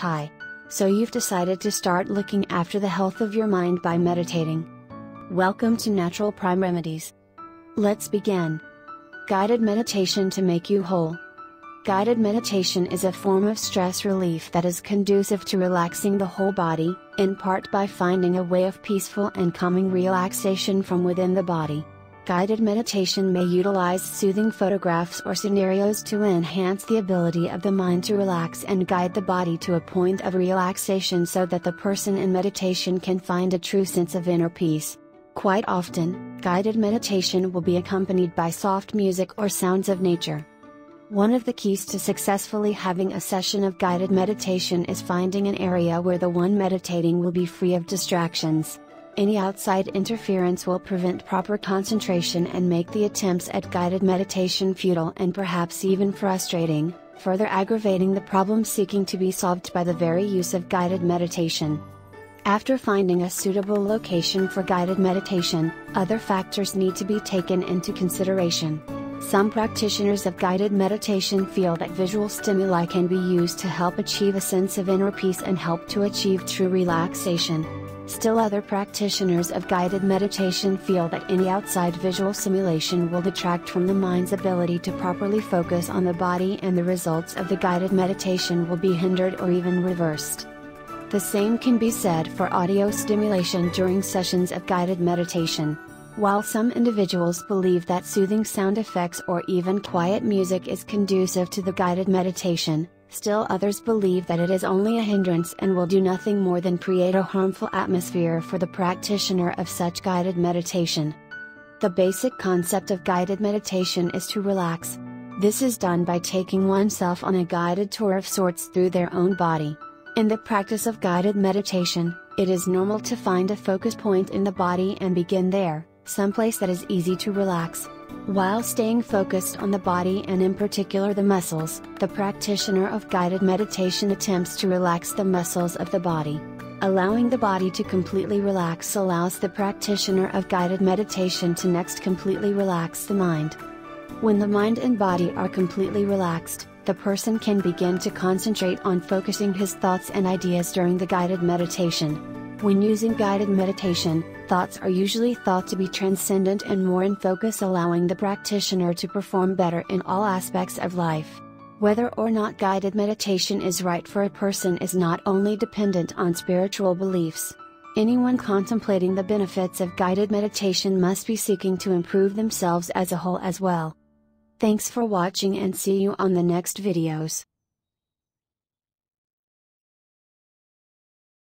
hi. So you've decided to start looking after the health of your mind by meditating. Welcome to Natural Prime Remedies. Let's begin. Guided meditation to make you whole. Guided meditation is a form of stress relief that is conducive to relaxing the whole body, in part by finding a way of peaceful and calming relaxation from within the body. Guided meditation may utilize soothing photographs or scenarios to enhance the ability of the mind to relax and guide the body to a point of relaxation so that the person in meditation can find a true sense of inner peace. Quite often, guided meditation will be accompanied by soft music or sounds of nature. One of the keys to successfully having a session of guided meditation is finding an area where the one meditating will be free of distractions. Any outside interference will prevent proper concentration and make the attempts at guided meditation futile and perhaps even frustrating, further aggravating the problem seeking to be solved by the very use of guided meditation. After finding a suitable location for guided meditation, other factors need to be taken into consideration. Some practitioners of guided meditation feel that visual stimuli can be used to help achieve a sense of inner peace and help to achieve true relaxation. Still other practitioners of guided meditation feel that any outside visual simulation will detract from the mind's ability to properly focus on the body and the results of the guided meditation will be hindered or even reversed. The same can be said for audio stimulation during sessions of guided meditation. While some individuals believe that soothing sound effects or even quiet music is conducive to the guided meditation, still others believe that it is only a hindrance and will do nothing more than create a harmful atmosphere for the practitioner of such guided meditation. The basic concept of guided meditation is to relax. This is done by taking oneself on a guided tour of sorts through their own body. In the practice of guided meditation, it is normal to find a focus point in the body and begin there, someplace that is easy to relax. While staying focused on the body and in particular the muscles, the practitioner of guided meditation attempts to relax the muscles of the body. Allowing the body to completely relax allows the practitioner of guided meditation to next completely relax the mind. When the mind and body are completely relaxed, the person can begin to concentrate on focusing his thoughts and ideas during the guided meditation. When using guided meditation, thoughts are usually thought to be transcendent and more in focus, allowing the practitioner to perform better in all aspects of life. Whether or not guided meditation is right for a person is not only dependent on spiritual beliefs. Anyone contemplating the benefits of guided meditation must be seeking to improve themselves as a whole as well. Thanks for watching and see you on the next videos.